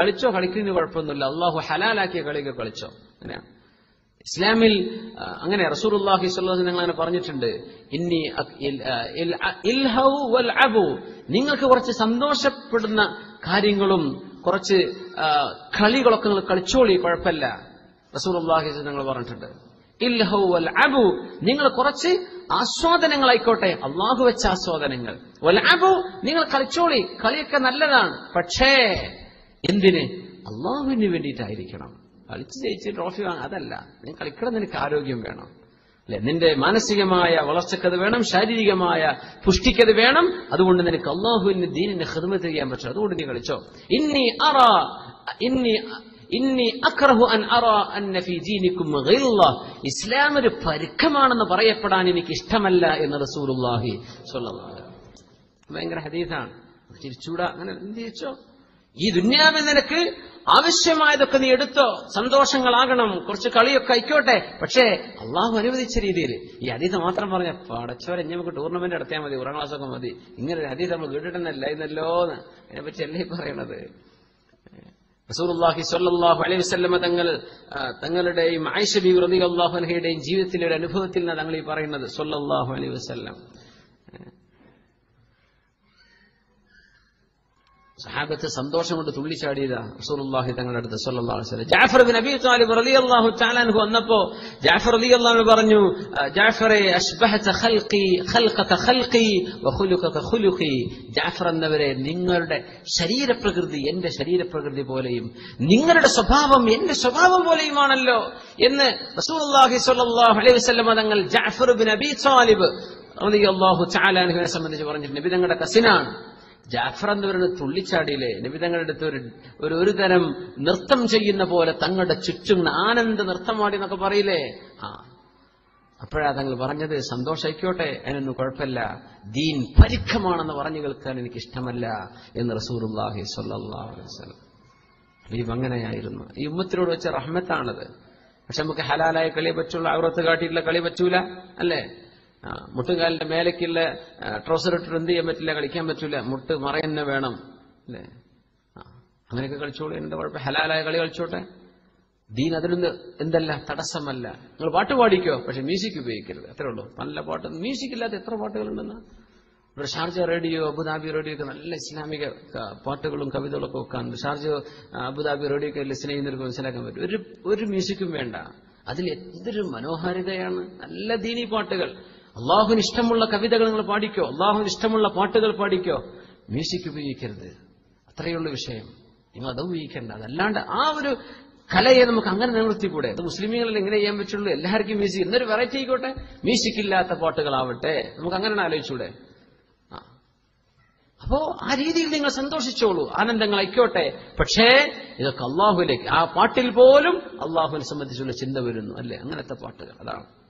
കളിച്ചോ കളിക്കുന്നതിന് കുഴപ്പമൊന്നുമില്ല. അള്ളാഹു ഹലാലാക്കിയ കളിയൊക്കെ കളിച്ചോ. അങ്ങനെയാണ് ഇസ്ലാമിൽ അങ്ങനെ സ്വല്ലല്ലാഹു അലൈഹി വസല്ലം അങ്ങനെ പറഞ്ഞിട്ടുണ്ട്. ഇന്നി നിങ്ങൾക്ക് കുറച്ച് സന്തോഷപ്പെടുന്ന കാര്യങ്ങളും കുറച്ച് കളികളൊക്കെ നിങ്ങൾ കളിച്ചോളി കുഴപ്പമില്ല. റസൂലുള്ളാഹി സ്വല്ലല്ലാഹു നിങ്ങൾ പറഞ്ഞിട്ടുണ്ട്. ഇൽഹൗ നിങ്ങൾ കുറച്ച് ആസ്വാദനങ്ങളായിക്കോട്ടെ. അള്ളാഹു വെച്ച ആസ്വാദനങ്ങൾ. നിങ്ങൾ കളിച്ചോളി. കളിയൊക്കെ നല്ലതാണ്. പക്ഷേ എന്തിന്? അള്ളാഹുവിന് വേണ്ടിയിട്ടായിരിക്കണം. കളിച്ച് ജയിച്ച് ട്രോഫി വാങ്ങാം അതല്ല. നീ കളിക്കണം നിനക്ക് ആരോഗ്യം വേണം. അല്ലെ? നിന്റെ മാനസികമായ വളർച്ചക്കത് വേണം ശാരീരികമായ പുഷ്ടിക്കത് വേണം. അതുകൊണ്ട് നിനക്ക് അള്ളാഹുവിന് ദീനിനെ ഹൃദമ ചെയ്യാൻ പറ്റും. അതുകൊണ്ട് നീ കളിച്ചോ. ഇന്നി അറ ഇന്നി ഇന്നി അക്രഹു അൻ അറ അന്ന ഇസ്ലാം ഒരു പരുക്കമാണെന്ന് പറയപ്പെടാൻ എനിക്ക് ഇഷ്ടമല്ല എന്ന് റസൂലുള്ളാഹി. ഭയങ്കര ഹദീസാണ്. ചിരിച്ചൂടാ അങ്ങനെ എന്ത് ചിരിച്ചോ ഈ ദുന്യാവിൽ നിനക്ക് ആവശ്യമായതൊക്കെ നീ എടുത്തോ. സന്തോഷങ്ങളാകണം. കുറച്ച് കളിയൊക്കെ ആയിക്കോട്ടെ പക്ഷേ അള്ളാഹു അനുവദിച്ച രീതിയിൽ ഈ അതീത മാത്രം പറഞ്ഞ പടച്ചോരെ നമുക്ക് ടൂർണമെന്റ് നടത്തിയാൽ മതി ഉറങ്ങാൻ ക്ലാസ്സൊക്കെ മതി. ഇങ്ങനെ ഒരു അതീത് നമ്മൾ കേട്ടിട്ടുണ്ടല്ല ഇന്നല്ലോ എന്ന് അതിനെപ്പറ്റി അല്ലേ പറയണത്? റസൂലുള്ളാഹി സ്വല്ലല്ലാഹു അലൈഹി വസല്ലമ തങ്ങൾ തങ്ങളുടെയും ആയിഷബി റതി അള്ളാഹു അൻഹയുടെയും ജീവിതത്തിലെ ഒരു അനുഭവത്തിൽ നിന്നാണ് തങ്ങൾ ഈ പറയുന്നത് സൊല്ലാഹു അലൈഹി വസല്ലം. സഹാബത്ത് സന്തോഷം കൊണ്ട് തുള്ളിച്ചാടിയതാ. റസൂലുള്ളാഹി തങ്ങളുടെ അടുത്ത് സല്ലല്ലാഹു അലൈഹി വസല്ലം. ജാഫർ ബിൻ അബീ ത്വാലിബ് റളിയല്ലാഹു തആല അൻഹു വന്നപ്പോൾ ജാഫർ റളിയല്ലാഹു അൻഹു പറഞ്ഞു "ആ, ജാഫറെ അഷ്ബഹത ഖൽഖി ഖൽഖത ഖൽഖി വ ഖുലുഖത ഖുലുഖി. ജാഫർ എന്നവരെ നിങ്ങളുടെ ശരീരപ്രകൃതി എന്റെ ശരീരപ്രകൃതി പോലെയും നിങ്ങളുടെ സ്വഭാവം എന്റെ സ്വഭാവം പോലെയുമാണല്ലോ എന്ന് റസൂലുള്ളാഹി സ്വല്ലല്ലാഹു അലൈഹി വസല്ലം തങ്ങൾ ജാഫർ ബിൻ അബീ ത്വാലിബ് റളിയല്ലാഹു തആല അൻഹുവിനെ സംബന്ധിച്ച് പറഞ്ഞിട്ടുണ്ട്. നബി തങ്ങളുടെ കസിനാണ്. ജാഫർ എന്ന് പറയുന്ന തുള്ളിച്ചാടിയിലെ നബിതങ്ങളുടെ അടുത്ത് ഒരു ഒരു തരം നൃത്തം ചെയ്യുന്ന പോലെ തങ്ങളുടെ ചുറ്റും ആനന്ദ നൃത്തമാടി എന്നൊക്കെ പറയില്ലേ? ആ. അപ്പോഴാ തങ്ങൾ പറഞ്ഞത് സന്തോഷമായിക്കോട്ടെ അതിനൊന്നും കുഴപ്പമില്ല. ദീൻ പരിഖമാണെന്ന് പറഞ്ഞു കേൾക്കാൻ എനിക്ക് ഇഷ്ടമല്ല എന്ന് റസൂർഹി ഹബീബ് അങ്ങനെയായിരുന്നു. ഈ ഉമ്മത്തിനോട് വെച്ച റഹ്മത്താണത്. പക്ഷെ നമുക്ക് ഹലാലായ കളി പറ്റുള്ള ഔറത്ത് കാട്ടിയിട്ടുള്ള കളി പറ്റൂല അല്ലേ? മുട്ടുകാലിന്റെ മേലേക്കുള്ള ട്രൗസർ ഇട്ടിട്ട് എന്ത് ചെയ്യാൻ പറ്റില്ല കളിക്കാൻ പറ്റില്ല മുട്ട് മറയന്നെ വേണം അല്ലേ? അങ്ങനെയൊക്കെ കളിച്ചോളൂ എന്റെ കുഴപ്പം? ഹലാലായ കളി കളിച്ചോട്ടെ? ദീൻ അതിലൊന്ന് എന്തല്ല തടസ്സമല്ല. നിങ്ങൾ പാട്ട് പാടിക്കോ? പക്ഷെ മ്യൂസിക് ഉപയോഗിക്കരുത് അത്രേ ഉള്ളൂ. നല്ല പാട്ട് മ്യൂസിക് ഇല്ലാത്ത എത്ര പാട്ടുകളുണ്ടെന്ന്? ഇവിടെ ഷാർജ റേഡിയോ അബുദാബി റേഡിയോ ഒക്കെ നല്ല ഇസ്ലാമിക പാട്ടുകളും കവിതകളും ഒക്കെ വെക്കാറുണ്ട് ഷാർജ അബുദാബി റേഡിയോ ഒക്കെ ലിസൺ ചെയ്യുന്നവർക്ക് മനസ്സിലാക്കാൻ പറ്റും. ഒരു ഒരു മ്യൂസിക്കും വേണ്ട. അതിൽ എന്തൊരു മനോഹാരിതയാണ്. നല്ല ദീനി പാട്ടുകൾ. അള്ളാഹുവിന് ഇഷ്ടമുള്ള കവിതകൾ നിങ്ങൾ പാടിക്കോ? അള്ളാഹുവിന് ഇഷ്ടമുള്ള പാട്ടുകൾ പാടിക്കോ? മ്യൂസിക് ഉപയോഗിക്കരുത്. അത്രയുള്ള വിഷയം. നിങ്ങൾ അത് ഉപയോഗിക്കേണ്ട. അതല്ലാണ്ട് ആ ഒരു കലയെ നമുക്ക് അങ്ങനെ നിലനിർത്തിക്കൂടെ? അത് മുസ്ലിമീങ്ങളിൽ എങ്ങനെ ചെയ്യാൻ പറ്റുള്ളൂ? എല്ലാവർക്കും മ്യൂസിക് എന്നൊരു വെറൈറ്റി ആയിക്കോട്ടെ. മ്യൂസിക് ഇല്ലാത്ത പാട്ടുകളാവട്ടെ. നമുക്ക് അങ്ങനെ ആലോചിച്ചൂടെ. അപ്പോ ആ രീതിയിൽ നിങ്ങൾ സന്തോഷിച്ചോളൂ. ആനന്ദങ്ങൾ ആയിക്കോട്ടെ. പക്ഷേ ഇതൊക്കെ അള്ളാഹുലേക്ക് ആ പാട്ടിൽ പോലും അള്ളാഹുവിനെ സംബന്ധിച്ചുള്ള ചിന്ത വരുന്നു. അല്ലെ? അങ്ങനത്തെ പാട്ടുകൾ. അതാണ്.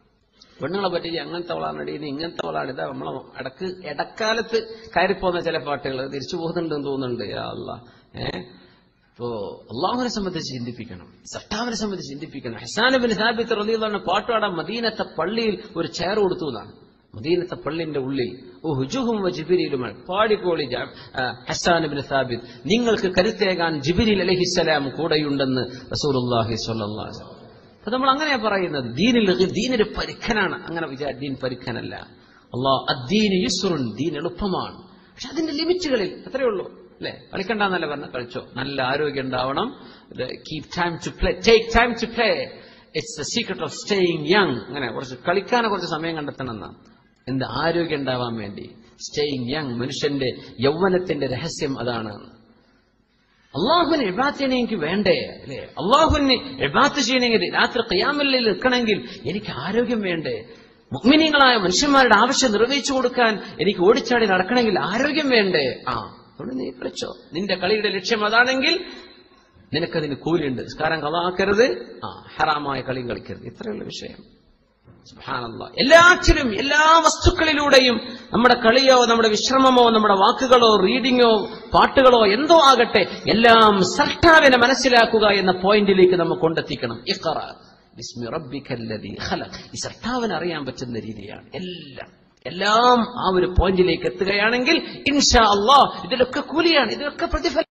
പെണ്ണുങ്ങളെ പറ്റി അങ്ങനത്തെ ഇത് ഇങ്ങനത്തെ അവളാണ് ഇതാ നമ്മളെ ഇടയ്ക്ക് ഇടക്കാലത്ത് കയറിപ്പോന്ന ചില പാട്ടുകൾ തിരിച്ചു പോകുന്നുണ്ടെന്ന് തോന്നുന്നുണ്ട്. അല്ല ഏ? ഇപ്പോ അള്ളാഹുവിനെ സംബന്ധിച്ച് ചിന്തിപ്പിക്കണം. സട്ടാവിനെ സംബന്ധിച്ച് ചിന്തിപ്പിക്കണം. ഹസാനബിൻ സാബിത്ത് റലിയുള്ള പാട്ടുപാടാൻ മദീനത്തെ പള്ളിയിൽ ഒരു ചെയർ കൊടുത്തു എന്നാണ്. മദീനത്തെ പള്ളിന്റെ ഉള്ളിൽ ഹുജുഹും ജിബിരിയിലുമാണ് പാടിക്കോളി ജാ- സാബിദ് നിങ്ങൾക്ക് കരുത്തേകാൻ ജിബിരിൽ അലഹിസ്സലാം കൂടെയുണ്ടെന്ന് റസൂർ അള്ളാഹി വസല്ലം അപ്പൊ നമ്മൾ അങ്ങനെയാ പറയുന്നത്. ദീനിൽ ദീനൊരു പരിക്കനാണ്. അങ്ങനെ വിചാര ദീൻ പരിക്കനല്ല. അള്ളാഹ് അദ്ദീൻ യുസ്റുൻ ദീൻ എളുപ്പമാണ്. പക്ഷെ അതിന്റെ ലിമിറ്റുകളിൽ അത്രേ ഉള്ളൂ. അല്ലെ? കളിക്കണ്ടെന്നല്ല പറഞ്ഞ? കളിച്ചോ. നല്ല ആരോഗ്യം ഉണ്ടാവണം. Keep time to play take time to play it's the secret of staying young അങ്ങനെ കുറച്ച് കളിക്കാനെ കുറച്ച് സമയം കണ്ടെത്തണം എന്നാ. എന്ത് ആരോഗ്യം ഉണ്ടാവാൻ വേണ്ടി. സ്റ്റേയിങ് യങ് മനുഷ്യന്റെ യൗവനത്തിന്റെ രഹസ്യം അതാണ്. അള്ളാഹുവിന് എബാത്ത് എനിക്ക് വേണ്ടേ? അല്ലേ? അള്ളാഹുവിന് എബാത്ത് ചെയ്യണമെങ്കിൽ രാത്രി കയ്യാമലിൽ നിൽക്കണമെങ്കിൽ എനിക്ക് ആരോഗ്യം വേണ്ടേ? മുഗ്മിനികളായ മനുഷ്യന്മാരുടെ ആവശ്യം നിർവഹിച്ചു കൊടുക്കാൻ എനിക്ക് ഓടിച്ചാടി നടക്കണമെങ്കിൽ ആരോഗ്യം വേണ്ടേ? ആ അതുകൊണ്ട് നീ കളിച്ചോ. നിന്റെ കളിയുടെ ലക്ഷ്യം അതാണെങ്കിൽ നിനക്കതിന് കൂലിയുണ്ട്. നിസ്കാരം കളാക്കരുത് ആ ഹറാമായ കളിയും കളിക്കരുത്. ഇത്രയുള്ള വിഷയം. എല്ലാറ്റിലും എല്ലാ വസ്തുക്കളിലൂടെയും നമ്മുടെ കളിയോ നമ്മുടെ വിശ്രമമോ നമ്മുടെ വാക്കുകളോ റീഡിങ്ങോ പാട്ടുകളോ എന്തോ ആകട്ടെ എല്ലാം സർട്ടാവിനെ മനസ്സിലാക്കുക എന്ന പോയിന്റിലേക്ക് നമ്മൾ കൊണ്ടെത്തിക്കണം. ഈ സർട്ടാവിനെ അറിയാൻ പറ്റുന്ന രീതിയാണ്. എല്ലാം. എല്ലാം ആ ഒരു പോയിന്റിലേക്ക് എത്തുകയാണെങ്കിൽ ഇൻഷാ അള്ളാഹ് ഇതിലൊക്കെ കൂലിയാണ് ഇതിലൊക്കെ പ്രതിഫലം